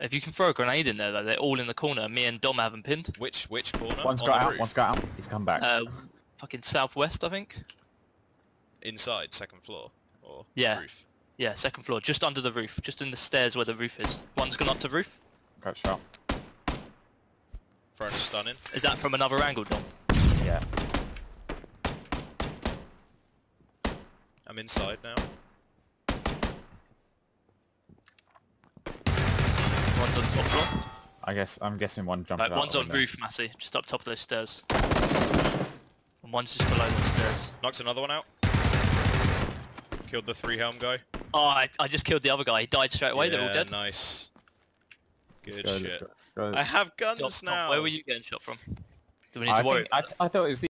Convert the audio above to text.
If you can throw a grenade in there, though, they're all in the corner. Me and Dom haven't pinned. Which which corner? One's On got the out, roof? one's got out. He's come back. Uh, fucking southwest, I think. Inside, second floor, or Yeah. roof. Yeah, second floor, just under the roof, just in the stairs where the roof is. One's gone up to roof. Got shot. Throwing a stun in. Is that from another angle, Dom? Yeah. I'm inside now. One's on top floor. I guess I'm guessing one jumped Right, out. one's on window. roof, Massey, just up top of those stairs. And one's just below the stairs. Knocked another one out. Killed the three helm guy. Oh, I, I just killed the other guy. He died straight away. They're all dead. Nice. Good go, shit. go, go. I have guns Dom, Dom, now. Where were you getting shot from? Do we need I, to worry? think, I, th- I thought it was the